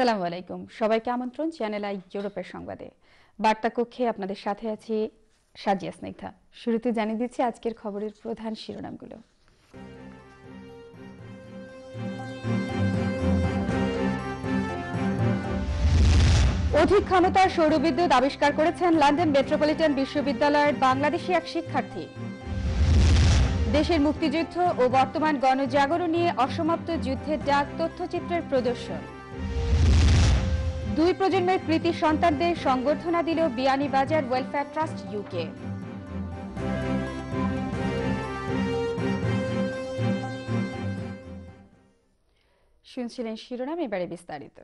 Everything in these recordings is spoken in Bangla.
আসসালামু আলাইকুম। সবাইকে আমন্ত্রণ চ্যানেল আই ইউরোপের সংবাদে। বার্তা কক্ষে আপনাদের সাথে আছি সাজিয়া স্নিগ্ধা। শুরুতে জানিয়ে দিচ্ছি আজকের খবরের প্রধান শিরোনামগুলো। অধিক ক্ষমতার সৌরবিদ্যুৎ আবিষ্কার করেছেন লন্ডন মেট্রোপলিটন বিশ্ববিদ্যালয়ের বাংলাদেশি এক শিক্ষার্থী। দেশের মুক্তিযুদ্ধ ও বর্তমান গণজাগরণ নিয়ে অসমাপ্ত যুদ্ধের ডাক তথ্যচিত্রের প্রদর্শন। দুই প্রজন্মের কৃতি সন্তানদের সংবর্ধনা দিল বিয়ানীবাজার ওয়েলফেয়ার ট্রাস্ট ইউকে শুনছিলেন শিরোনাম, এবারে বিস্তারিত।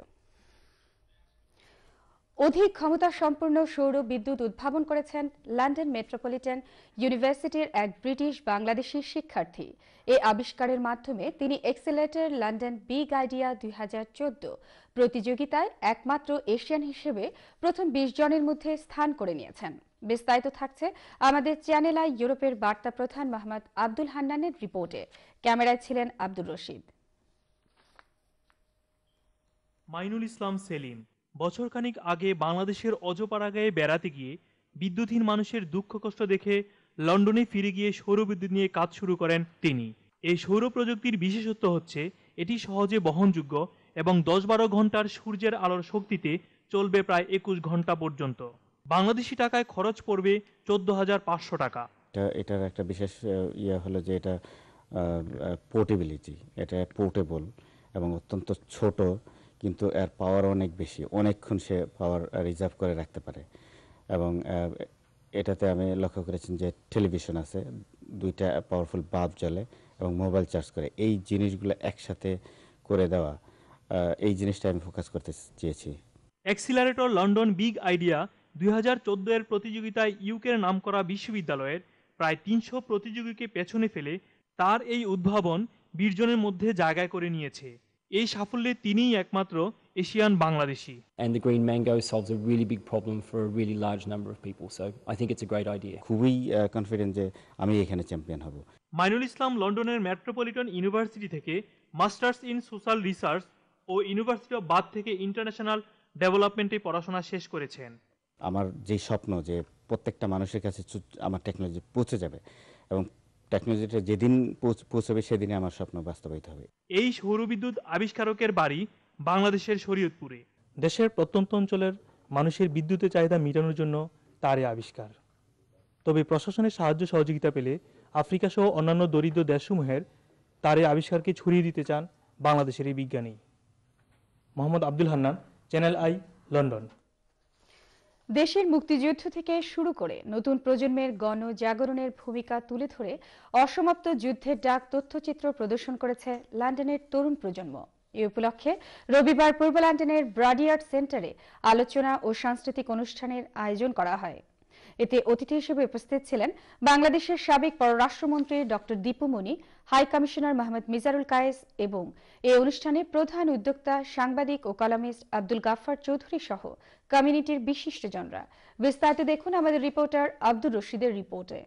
অধিক ক্ষমতা সম্পন্ন সৌর বিদ্যুৎ উদ্ভাবন করেছেন লন্ডন মেট্রোপলিটন ইউনিভার্সিটির এক ব্রিটিশ বাংলাদেশি শিক্ষার্থী। এই আবিষ্কারের মাধ্যমে তিনি এক্সেলেটর লন্ডন বিগ আইডিয়া দুই হাজার চোদ্দ প্রতিযোগিতায় একমাত্র এশিয়ান হিসেবে প্রথম বিশ জনের মধ্যে স্থান করে নিয়েছেন। বিস্তারিত থাকছে আমাদের চ্যানেল আই ইউরোপের বার্তা প্রধান মোহাম্মদ আব্দুল হান্নানের রিপোর্টে। ক্যামেরায় ছিলেন আব্দুর রশিদ। মাইনুল ইসলাম সেলিম, বছরখানিক আগে বাংলাদেশের অজপাড়াগায়ে বেড়াতে গিয়ে বিদ্যুৎহীন মানুষের দুঃখ কষ্ট দেখে লন্ডনে ফিরে গিয়ে সৌরবিদ্যুৎ নিয়ে কাজ শুরু করেন তিনি। এই সৌর প্রযুক্তির বিশেষত্ব হচ্ছে, এটি সহজে বহনযোগ্য এবং দশ বারো ঘণ্টার সূর্যের আলোর শক্তিতে চলবে প্রায় একুশ ঘণ্টা পর্যন্ত। বাংলাদেশি টাকায় খরচ পড়বে চোদ্দ হাজার পাঁচশো টাকা। এটা, এটার একটা বিশেষ ইয়ে হলো যে এটা পোর্টেবিলিটি এটা পোর্টেবল এবং অত্যন্ত ছোট, কিন্তু এর পাওয়ার অনেক বেশি। অনেকক্ষণ সে পাওয়ার রিজার্ভ করে রাখতে পারে। এবং এটাতে আমি লক্ষ্য করেছি যে টেলিভিশন আছে, দুইটা পাওয়ারফুল বাল্ব জ্বলে এবং মোবাইল চার্জ করে। এই জিনিসগুলো একসাথে করে দেওয়া এই জিনিসটা আমি ফোকাস করতে চেয়েছি অ্যাক্সিলারেটর লন্ডন বিগ আইডিয়া দুই হাজার চোদ্দ এর প্রতিযোগিতায় ইউকের নামকরা বিশ্ববিদ্যালয়ের প্রায় তিনশো প্রতিযোগীকে পেছনে ফেলে তার এই উদ্ভাবন বিশ জনের মধ্যে জায়গায় করে নিয়েছে এই সাফল্যে তিনিই একমাত্র Asian Bangladeshi and the green mango solves a really big problem for a really large number of people. So I think it's a great idea. খুবই কনফিডেন্ট যে আমি এখানে চ্যাম্পিয়ন হব মাইনুল ইসলাম লন্ডনের মেট্রোপলিটন ইউনিভার্সিটি থেকে মাস্টার্স ইন সোশ্যাল রিসার্চ ও ইউনিভার্সিটি অফ বাদ থেকে ইন্টারন্যাশনাল ডেভেলপমেন্টে পড়াশোনা শেষ করেছেন। আমার যেই স্বপ্ন যে প্রত্যেকটা মানুষের কাছে আমার টেকনোলজি পৌঁছে যাবে এবং টেকনোলজিটা যেদিন পৌঁছবে সেদিনই আমার স্বপ্ন বাস্তবায়িত হবে। এই সৌরবিদ্যুৎ আবিষ্কারকের বাড়ি বাংলাদেশের শরীয়তপুরে। দেশের প্রত্যন্ত অঞ্চলের মানুষের বিদ্যুতের চাহিদা মেটানোর জন্য তার আবিষ্কার। তবে প্রশাসনের সাহায্য সহযোগিতা পেলে আফ্রিকা সহ অন্যান্য দরিদ্র দেশসমূহের তার এই আবিষ্কারকে ছড়িয়ে দিতে চান বাংলাদেশের এই বিজ্ঞানী। Mohammad Abdul Hannan channel I London দেশের মুক্তিযুদ্ধ থেকে শুরু করে নতুন প্রজন্মের গণজাগরণের ভূমিকা তুলে ধরে অসমাপ্ত যুদ্ধের ডাক তথ্যচিত্র প্রদর্শন করেছে লন্ডনের তরুণ প্রজন্ম। এ উপলক্ষে রবিবার পূর্ব লন্ডনের ব্রাডিয়ার্ড সেন্টারে আলোচনা ও সাংস্কৃতিক অনুষ্ঠানের আয়োজন করা হয়। এতে অতিথি হিসেবে উপস্থিত ছিলেন বাংলাদেশের সাবেক পররাষ্ট্রমন্ত্রী doctor Dipu Moni high commissioner Mohammad Mizarul Kayes এবং এই অনুষ্ঠানে প্রধান উদ্যোক্তা সাংবাদিক ও কলামিস্ট আব্দুল গাফফার চৌধুরী সহ কমিউনিটির বিশিষ্টজনরা। বিস্তারিত দেখুন আমাদের রিপোর্টার আব্দুর রশিদের রিপোর্টে।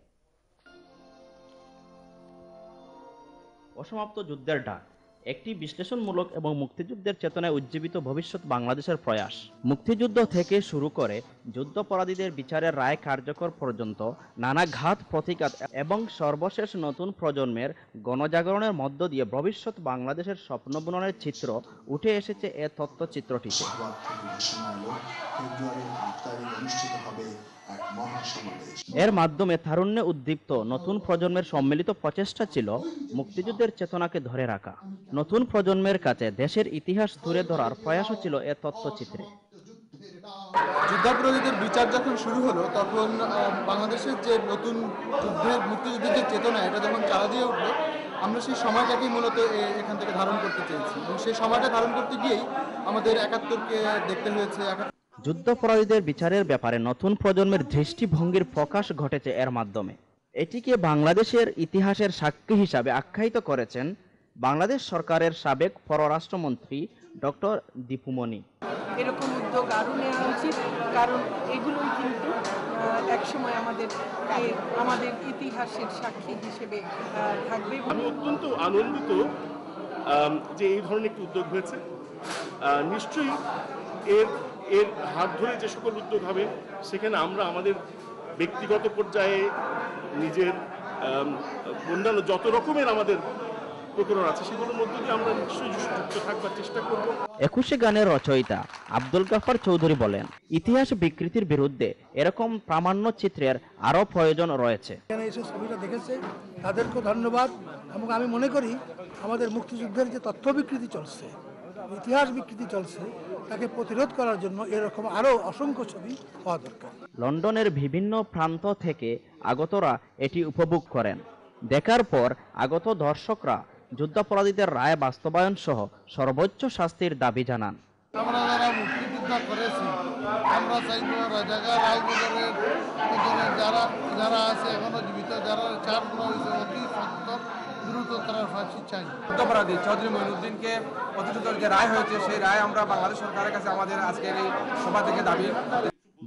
অসমাপ্ত যুদ্ধের ডাক। একটি বিশ্লেষণমূলক এবং মুক্তিযুদ্ধের চেতনায় উজ্জীবিত ভবিষ্যৎ বাংলাদেশের প্রয়াস। মুক্তিযুদ্ধ থেকে শুরু করে যুদ্ধাপরাধীদের বিচারের রায় কার্যকর পর্যন্ত নানা ঘাত, প্রতিঘাত এবং সর্বশেষ নতুন প্রজন্মের গণজাগরণের মধ্য দিয়ে ভবিষ্যৎ বাংলাদেশের স্বপ্ন বুননের চিত্র উঠে এসেছে এ তথ্যচিত্রটিতে। ফেব্রুয়ারির আট তারিখ অনুষ্ঠিত হবে এক মহাসমাবেশ। এর মাধ্যমে তারুণ্যে উদ্দীপ্ত নতুন প্রজন্মের সম্মিলিত প্রচেষ্টা ছিল মুক্তিযুদ্ধের চেতনাকে ধরে রাখা। নতুন প্রজন্মের কাছে দেশের ইতিহাস তুলে ধরার প্রয়াসও ছিল এ তথ্যচিত্রে। যুদ্ধাপরাধীদের বিচার যখন শুরু হলো তখন বাংলাদেশের যে নতুন যুদ্ধের মুক্তিযুদ্ধের যে চেতনা এটা যখন চালা দিয়ে উঠল আমরা সেই সময়টাকেই মূলত এখান থেকে ধারণ করতে চেয়েছি। এবং সেই সময়টা ধারণ করতে গিয়েই আমাদের একাত্তরকে দেখতে হয়েছে একাত্তর যুদ্ধাপরাধীদের বিচারের ব্যাপারে নতুন প্রজন্মের দৃষ্টিভঙ্গির প্রকাশ ঘটেছে এর মাধ্যমে। এটিকে বাংলাদেশের ইতিহাসের সাক্ষী হিসাবে আখ্যায়িত করেছেন বাংলাদেশ সরকারের সাবেক পররাষ্ট্রমন্ত্রী ডক্টর দীপুমণি এরকম উদ্যোগ আরও নেওয়া উচিত কারণ এগুলোই কিন্তু একসময় আমাদের আমাদের ইতিহাসের সাক্ষী হিসেবে থাকবে। আমি অত্যন্ত আনন্দিত যে এই ধরনের একটি উদ্যোগ হয়েছে। নিশ্চয়ই এর এর হাত ধরে যে সকল উদ্যোগ হবে সেখানে আমরা আমাদের ব্যক্তিগত পর্যায়ে নিজের অন্যান্য যত রকমের আমাদের প্রকরণ আছে সেগুলোর মধ্যে দিয়ে আমরা নিশ্চয়ই যুক্ত থাকবার চেষ্টা করব। একুশে গানের রচয়িতা আব্দুল গাফার চৌধুরী বলেন ইতিহাস বিকৃতির বিরুদ্ধে এরকম প্রামাণ্য চিত্রের আরও প্রয়োজন রয়েছে। এসে ছবিটা দেখেছে তাদেরকেও ধন্যবাদ এবং আমি মনে করি আমাদের মুক্তিযুদ্ধের যে তথ্য বিকৃতি চলছে ইতিহাস বিকৃতি চলছে তাকে প্রতিরোধ করার জন্য এরকম আরও অসংখ্য ছবি হওয়া দরকার। লন্ডনের বিভিন্ন প্রান্ত থেকে আগতরা এটি উপভোগ করেন। দেখার পর আগত দর্শকরা যুদ্ধাপরাধীদের রায় বাস্তবায়ন সহ সর্বোচ্চ শাস্তির দাবি জানান। আমরা যারা মুক্তিযুদ্ধ করেছি আমরা চাইব রাজাকার রাজনগরের যারা যারা আছে এখনও জীবিত যারা চার করা হয়েছে অতি দ্রুত তারা ফাঁসি চাই যুদ্ধাপরাধী চৌধুরী মঈনুদ্দিনকে অতিরিক্ত যে রায় হয়েছে সেই রায় আমরা বাংলাদেশ সরকারের কাছে আমাদের আজকের এই সভা থেকে দাবি।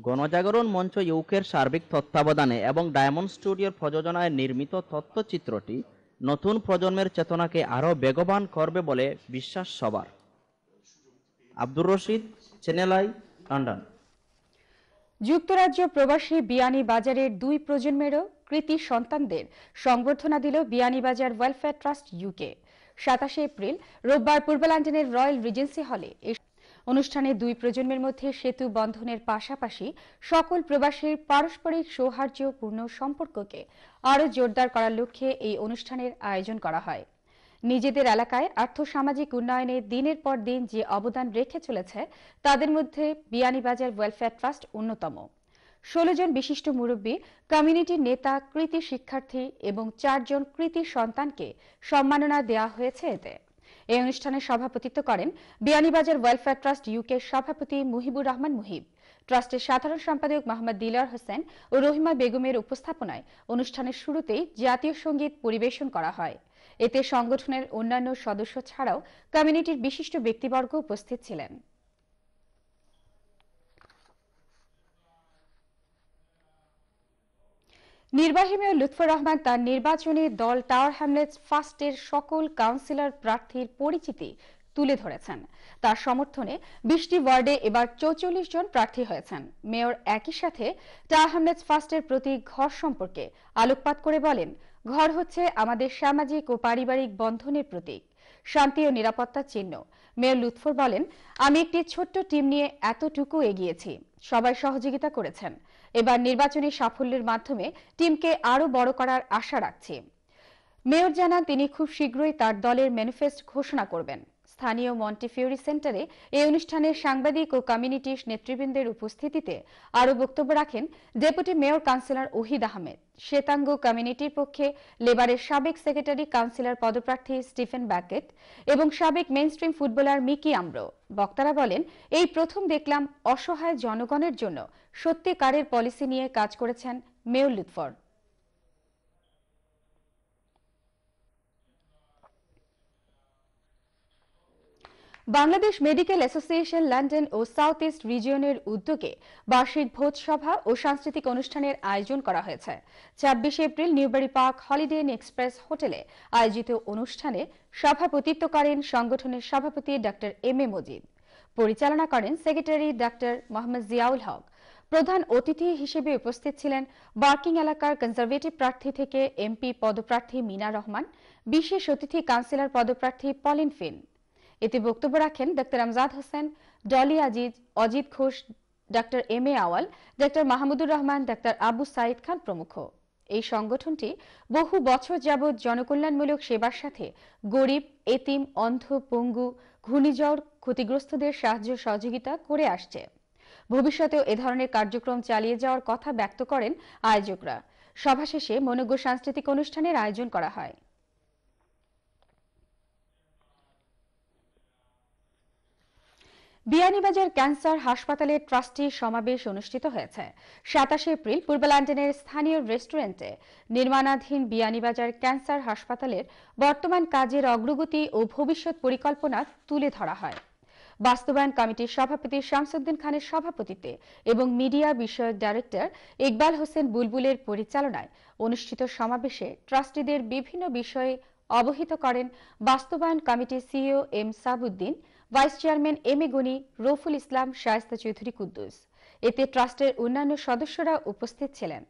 গণজাগরণ মঞ্চ ইউকের সার্বিক তত্ত্বাবধানে এবং ডায়মন্ড স্টুডিওর প্রযোজনায় নির্মিত তথ্যচিত্রটি নতুন প্রজন্মের চেতনাকে আরও বেগবান করবে বলে বিশ্বাস সবার। Abdur Rashid channel I London যুক্তরাজ্য প্রবাসী বিয়ানীবাজারের দুই প্রজন্মেরও কৃতি সন্তানদের সংবর্ধনা দিল বিয়ানীবাজার ওয়েলফেয়ার ট্রাস্ট ইউকে সাতাশে এপ্রিল, রোববার পূর্ব লন্ডনের রয়্যাল রিজেন্সি হলে অনুষ্ঠানে দুই প্রজন্মের মধ্যে সেতু বন্ধনের পাশাপাশি সকল প্রবাসীর পারস্পরিক সৌহার্দ্যপূর্ণ সম্পর্ককে আরও জোরদার করার লক্ষ্যে এই অনুষ্ঠানের আয়োজন করা হয়। নিজেদের এলাকায় আর্থসামাজিক উন্নয়নে দিনের পর দিন যে অবদান রেখে চলেছে, তাদের মধ্যে বিয়ানীবাজার ওয়েলফেয়ার ট্রাস্ট অন্যতম। ষোলো জন বিশিষ্ট মুরব্বী কমিউনিটির নেতা, কৃতি শিক্ষার্থী এবং চারজন কৃতি সন্তানকে সম্মাননা দেওয়া হয়েছে এতে। এই অনুষ্ঠানে সভাপতিত্ব করেন বিয়ানীবাজার ওয়েলফেয়ার ট্রাস্ট ইউকে সভাপতি মুহিবুর রহমান মুহিব। ট্রাস্টের সাধারণ সম্পাদক মোহাম্মদ দিলার হোসেন ও রহিমা বেগমের উপস্থাপনায় অনুষ্ঠানের শুরুতেই জাতীয় সংগীত পরিবেশন করা হয়। এতে সংগঠনের অন্যান্য সদস্য ছাড়াও কমিউনিটির বিশিষ্ট ব্যক্তিবর্গ উপস্থিত ছিলেন। নির্বাহী মেয়র লুৎফর রহমান তার নির্বাচনী দল টাওয়ার হ্যামলেটস ফার্স্টের সকল কাউন্সিলর প্রার্থীর পরিচিতি তুলে ধরেছেন। তার সমর্থনে বিশটি ওয়ার্ডে এবার চৌচল্লিশ জন প্রার্থী হয়েছেন। মেয়র একই সাথে টাওয়ার হ্যামলেটস ফার্স্টের প্রতি ঘর সম্পর্কে আলোকপাত করে বলেন, ঘর হচ্ছে আমাদের সামাজিক ও পারিবারিক বন্ধনের প্রতীক। শান্তি ও নিরাপত্তার চিহ্ন। মেয়র লুৎফর বলেন, আমি একটি ছোট্ট টিম নিয়ে এতটুকু এগিয়েছি। সবাই সহযোগিতা করেছেন। এবার নির্বাচনী সাফল্যের মাধ্যমে টিমকে আরও বড় করার আশা রাখছি। মেয়র জানান, তিনি খুব শীঘ্রই তার দলের ম্যানিফেস্ট ঘোষণা করবেন। স্থানীয় মন্টিফিউরি সেন্টারে এই অনুষ্ঠানে সাংবাদিক ও কমিউনিটি নেতৃবৃন্দের উপস্থিতিতে আরও বক্তব্য রাখেন deputy mayor councillor Ohid Ahmed. শ্বেতাঙ্গ কমিউনিটির পক্ষে লেবারের সাবেক সেক্রেটারি কাউন্সিলর পদপ্রার্থী স্টিফেন ব্যাকেট এবং সাবেক মেইনস্ট্রিম ফুটবলার মিকি আমব্রো বক্তারা বলেন, এই প্রথম দেখলাম অসহায় জনগণের জন্য সত্যিকারের পলিসি নিয়ে কাজ করেছেন mayor Lutfur. Bangladesh medical association London ও সাউথ ইস্ট রিজিয়নের উদ্যোগে বার্ষিক ভোজ সভা ও সাংস্কৃতিক অনুষ্ঠানের আয়োজন করা হয়েছে। ছাব্বিশে April Newbury Park Holiday Inn Express হোটেলে আয়োজিত অনুষ্ঠানে সভাপতিত্ব করেন সংগঠনের সভাপতি ডক্টর এম এ মজিদ। পরিচালনা করেন সেক্রেটারি ডক্টর মোহাম্মদ জিয়াউল হক। প্রধান অতিথি হিসেবে উপস্থিত ছিলেন বার্কিং এলাকার কনজারভেটিভ প্রার্থী থেকে এমপি পদপ্রার্থী মিনা রহমান, বিশেষ অতিথি কাউন্সিলর পদপ্রার্থী পলিন ফিন। এতে বক্তব্য রাখেন doctor Amjad Hossain, Dolly Aziz, Ajit Ghosh doctor M A Awal doctor Mahmudur Rahman doctor Abu Sayeed Khan প্রমুখ। এই সংগঠনটি বহু বছর যাবৎ জনকল্যাণমূলক সেবার সাথে গরিব, এতিম, অন্ধ, পঙ্গু, ঘূর্ণিঝড় ক্ষতিগ্রস্তদের সাহায্য সহযোগিতা করে আসছে। ভবিষ্যতেও এ ধরনের কার্যক্রম চালিয়ে যাওয়ার কথা ব্যক্ত করেন আয়োজকরা। সভা শেষে মনোজ্ঞ সাংস্কৃতিক অনুষ্ঠানের আয়োজন করা হয়। বিয়ানীবাজার ক্যান্সার হাসপাতালের ট্রাস্টি সমাবেশ অনুষ্ঠিত হয়েছে। সাতাশে এপ্রিল পূর্ব লন্ডনের স্থানীয় রেস্টুরেন্টে নির্মাণাধীন বিয়ানীবাজার ক্যান্সার হাসপাতালের বর্তমান কাজের অগ্রগতি ও ভবিষ্যৎ পরিকল্পনা তুলে ধরা হয়। বাস্তবায়ন কমিটির সভাপতি শামসুদ্দিন খানের সভাপতিত্বে এবং মিডিয়া বিষয়ক ডাইরেক্টর ইকবাল হোসেন বুলবুলের পরিচালনায় অনুষ্ঠিত সমাবেশে ট্রাস্টিদের বিভিন্ন বিষয়ে অবহিত করেন বাস্তবায়ন কমিটির CEO M Sabuddin vice chairman M A Gani, Raful Islam, Shaista Chowdhury Kuddus. এতে ট্রাস্টের অন্যান্য সদস্যরা উপস্থিত ছিলেন।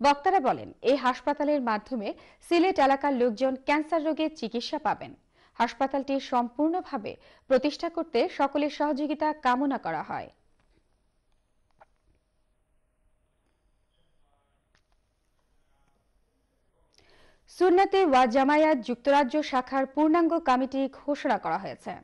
বক্তারা বলেন, এই হাসপাতালের মাধ্যমে সিলেট এলাকার লোকজন ক্যান্সার রোগের চিকিৎসা পাবেন। হাসপাতালটি সম্পূর্ণভাবে প্রতিষ্ঠা করতে সকলের সহযোগিতা কামনা করা হয়। সুন্নাতে ওয়া জামায়াত যুক্তরাজ্য শাখার পূর্ণাঙ্গ কমিটি ঘোষণা করা হয়েছে।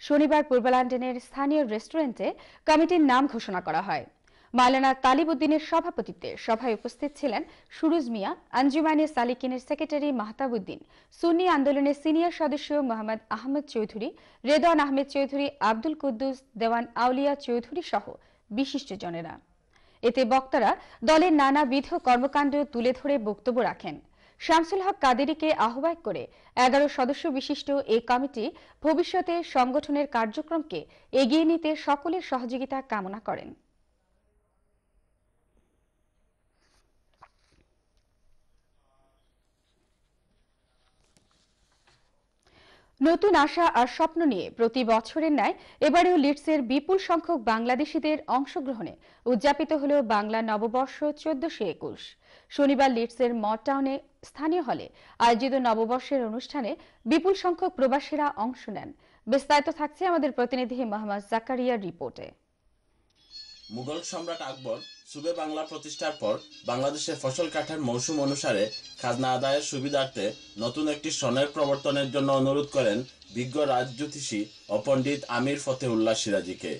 শনিবার পূর্ব লন্ডনের স্থানীয় রেস্টুরেন্টে কমিটির নাম ঘোষণা করা হয়। মাওলানা তালিবউদ্দিনের সভাপতিত্বে সভায় উপস্থিত ছিলেন সুরুজ মিয়া আঞ্জুমানে সালিকিনের সেক্রেটারি মাহতাবুদ্দিন, সুন্নি আন্দোলনের সিনিয়র সদস্য মোহাম্মদ আহমদ চৌধুরী, রেদওয়ান আহমেদ চৌধুরী, আব্দুল কুদ্দুস, দেওয়ান আউলিয়া চৌধুরী সহ বিশিষ্টজনেরা এতে বক্তারা দলের নানাবিধ কর্মকাণ্ড তুলে ধরে বক্তব্য রাখেন। শামসুল হক কাদেরিকে আহ্বায়ক করে এগারো সদস্য বিশিষ্ট এই কমিটি ভবিষ্যতে সংগঠনের কার্যক্রমকে এগিয়ে নিতে সকলের সহযোগিতা কামনা করেন। নতুন আশা আর স্বপ্ন নিয়ে প্রতি বছরের ন্যায় এবারেও লিডসের বিপুল সংখ্যক বাংলাদেশিদের অংশগ্রহণে উদযাপিত হল বাংলা নববর্ষ চোদ্দশো একুশ। শনিবার লিডসের মড টাউনে স্থানীয় হলে আয়োজিত নববর্ষের অনুষ্ঠানে বিপুল সংখ্যক প্রবাসীরা অংশ নেন। বিস্তারিত থাকছে আমাদের প্রতিনিধি মোহাম্মদ জাকারিয়ার রিপোর্টে। মুঘল সম্রাট আকবর সুবে বাংলা প্রতিষ্ঠার পর বাংলাদেশে ফসল কাটার মৌসুম অনুসারে খাজনা আদায়ের সুবিধার্থে নতুন একটি সনের প্রবর্তনের জন্য অনুরোধ করেন বিজ্ঞ রাজজ্যোতিষী ও পণ্ডিত আমির ফতেউল্লাহ সিরাজিকে।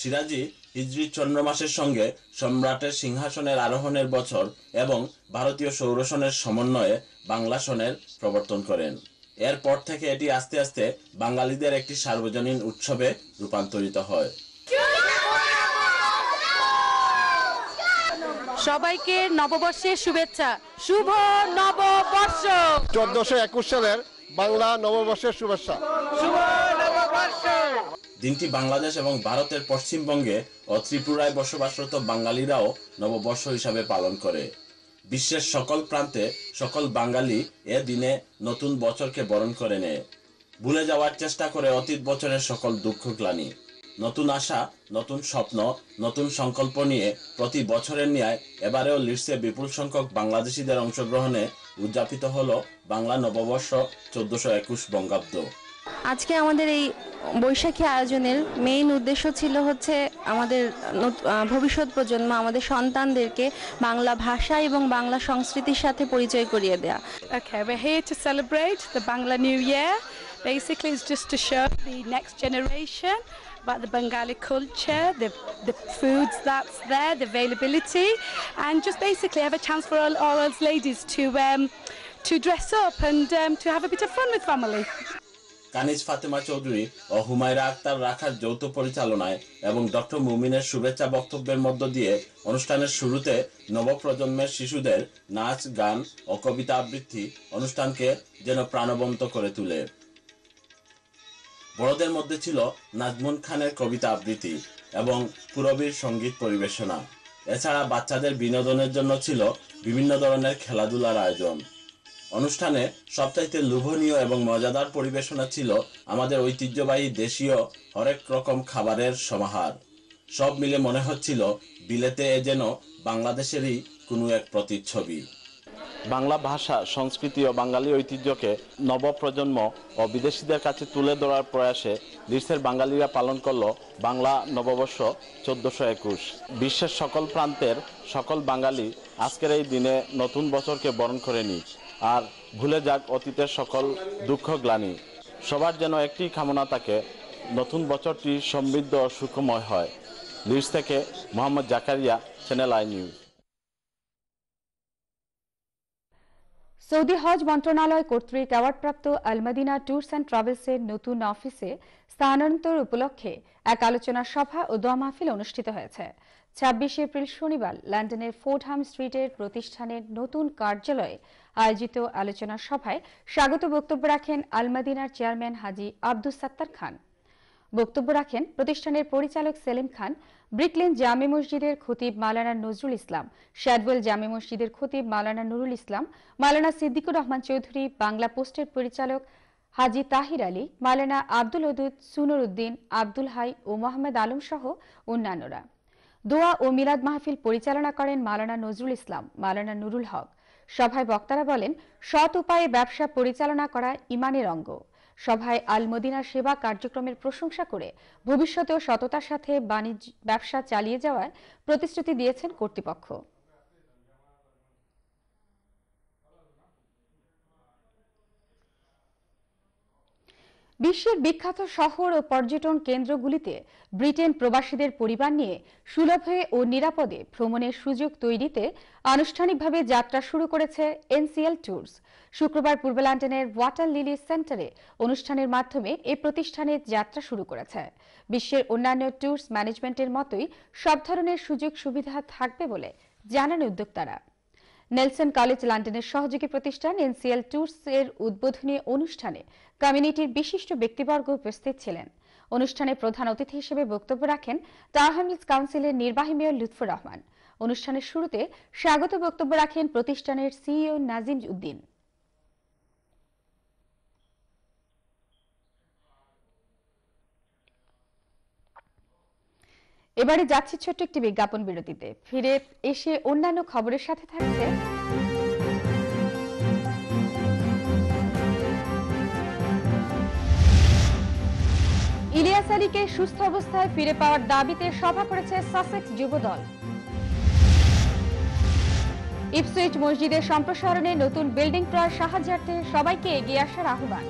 সিরাজি হিজরি চন্দ্র মাসের সঙ্গে সম্রাটের সিংহাসনের আরোহণের বছর এবং ভারতীয় সৌরসনের সমন্বয়ে বাংলা সনের প্রবর্তন করেন। এরপর থেকে এটি আস্তে আস্তে বাঙালিদের একটি সার্বজনীন উৎসবে রূপান্তরিত হয়। সবাইকে নববর্ষের শুভেচ্ছা। শুভ নববর্ষ! চোদ্দশো একুশ সালের বাংলা নববর্ষের শুভেচ্ছা। দিনটি বাংলাদেশ এবং ভারতের পশ্চিমবঙ্গে ও ত্রিপুরায় বসবাসরত বাঙালিরাও নববর্ষ হিসাবে পালন করে। বিশ্বের সকল প্রান্তে সকল বাঙালি এ দিনে নতুন বছরকে বরণ করে নেয়। ভুলে যাওয়ার চেষ্টা করে অতীত বছরের সকল দুঃখ গ্লানি। নতুন আশা, নতুন স্বপ্ন, নতুন সংকল্প নিয়ে প্রতি বছরের ন্যায় এবারেও লিডসে বিপুল সংখ্যক বাংলাদেশিদের অংশগ্রহণে উদযাপিত হলো বাংলা নববর্ষ চোদ্দশো একুশ বঙ্গাব্দ। আজকে আমাদের এই বৈশাখী আয়োজনের মেইন উদ্দেশ্য ছিল হচ্ছে আমাদের নত- আহ, ভবিষ্যৎ প্রজন্ম আমাদের সন্তানদেরকে বাংলা ভাষা এবং বাংলা সংস্কৃতির সাথে পরিচয় করিয়ে দেয়া Okay, we're here to celebrate the Bangla New Year. Basically, it's just to show the next generation about the Bengali culture, the, the foods that's there, the availability, and just basically have a chance for all, all us ladies to um, to dress up and um, to have a bit of fun with family. কানিজ ফাতেমা চৌধুরী ও হুমায়রা আক্তার রাখার যৌথ পরিচালনায় এবং ডক্টর মুমিনের শুভেচ্ছা বক্তব্যের মধ্য দিয়ে অনুষ্ঠানের শুরুতে নবপ্রজন্মের শিশুদের নাচ, গান ও কবিতা আবৃত্তি অনুষ্ঠানকে যেন প্রাণবন্ত করে তোলে। বড়দের মধ্যে ছিল নাজমুন খানের কবিতা আবৃত্তি এবং পুরবীর সংগীত পরিবেশনা। এছাড়া বাচ্চাদের বিনোদনের জন্য ছিল বিভিন্ন ধরনের খেলাধুলার আয়োজন। অনুষ্ঠানে সবচাইতে লোভনীয় এবং মজাদার পরিবেশনা ছিল আমাদের ঐতিহ্যবাহী দেশীয় হরেক রকম খাবারের সমাহার। সব মিলে মনে হচ্ছিল বিলেতে এ যেন বাংলাদেশেরই কোনো এক প্রতিচ্ছবি। বাংলা ভাষা, সংস্কৃতি ও বাঙালি ঐতিহ্যকে নবপ্রজন্ম ও বিদেশিদের কাছে তুলে ধরার প্রয়াসে লিডসের বাঙালিরা পালন করল বাংলা নববর্ষ চোদ্দশো একুশ। বিশ্বের সকল প্রান্তের সকল বাঙালি আজকের এই দিনে নতুন বছরকে বরণ করে নিক। আর ভুলে যাক অতীতের সকল দুঃখ গ্লানি। সবার যেন একটি কামনা থাকে, নতুন বছরটি সমৃদ্ধ ও সুখময় হয়। লিডস থেকে Mohammad Zakaria channel I news Saudi হজ মন্ত্রণালয় কর্তৃক অ্যাওয়ার্ডপ্রাপ্ত আলমাদিনা ট্যুরস অ্যান্ড ট্রাভেলসের নতুন অফিসে স্থানান্তর উপলক্ষে এক আলোচনা সভা ও দোয়া মাহফিল অনুষ্ঠিত হয়েছে। ছাব্বিশে এপ্রিল শনিবার লন্ডনের ফোর্ডহাম স্ট্রিটের প্রতিষ্ঠানের নতুন কার্যালয়ে আয়োজিত আলোচনা সভায় স্বাগত বক্তব্য রাখেন আলমাদিনার চেয়ারম্যান হাজি আব্দুস সাত্তার খান। বক্তব্য রাখেন প্রতিষ্ঠানের পরিচালক সেলিম খান, ব্রিকলেন জামে মসজিদের খতিব মালানা নজরুল ইসলাম শ্যাডওয়েল জামে মসজিদের খতিব মালানা নুরুল ইসলাম, মালানা সিদ্দিকুর রহমান চৌধুরী, বাংলা পোস্টের পরিচালক হাজি তাহির আলী, মালানা আব্দুল ওদুদ সুনুর উদ্দিন, আব্দুল হাই ও মোহাম্মদ আলম সহ অন্যান্যরা। দোয়া ও মিলাদ মাহফিল পরিচালনা করেন মালানা নজরুল ইসলাম, মালানা নুরুল হক। সভায় বক্তারা বলেন, সৎ উপায়ে ব্যবসা পরিচালনা করা ইমানের অঙ্গ। সভায় আল মদিনা সেবা কার্যক্রমের প্রশংসা করে ভবিষ্যতেও সততার সাথে বাণিজ্য, ব্যবসা চালিয়ে যাওয়ার প্রতিশ্রুতি দিয়েছেন কর্তৃপক্ষ। বিশ্বের বিখ্যাত শহর ও পর্যটন কেন্দ্রগুলিতে ব্রিটেন প্রবাসীদের পরিবার নিয়ে সুলভে ও নিরাপদে ভ্রমণের সুযোগ তৈরিতে আনুষ্ঠানিকভাবে যাত্রা শুরু করেছে এনসিএল ট্যুরস। শুক্রবার পূর্ব লন্ডনের ওয়াটার লিলি সেন্টারে অনুষ্ঠানের মাধ্যমে এই প্রতিষ্ঠানের যাত্রা শুরু করেছে। বিশ্বের অন্যান্য ট্যুরস ম্যানেজমেন্টের মতোই সব ধরনের সুযোগ সুবিধা থাকবে বলে জানান উদ্যোক্তারা। নেলসন কলেজ লন্ডনের সহযোগী প্রতিষ্ঠান এনসিএল ট্যুরস এর উদ্বোধনী অনুষ্ঠানে কমিউনিটির বিশিষ্ট ব্যক্তিবর্গ উপস্থিত ছিলেন। অনুষ্ঠানে প্রধান অতিথি হিসেবে বক্তব্য রাখেন টাওয়ার কাউন্সিলের নির্বাহী মেয়র লুৎফুর রহমান। অনুষ্ঠানের শুরুতে স্বাগত বক্তব্য রাখেন প্রতিষ্ঠানের সিইও নাজিম উদ্দিন। এবারে যাচ্ছি ছোট্ট একটি বিজ্ঞাপন বিরতিতে। ফিরে এসে অন্যান্য খবরের সাথে থাকছে। ইলিয়াস আলীকে সুস্থ অবস্থায় ফিরে পাওয়ার দাবিতে সভা করেছে সাসেক্স যুবদল। ইপসুইচ মসজিদের সম্প্রসারণে নতুন বিল্ডিং ক্রয় সাহায্যার্থে সবাইকে এগিয়ে আসার আহ্বান।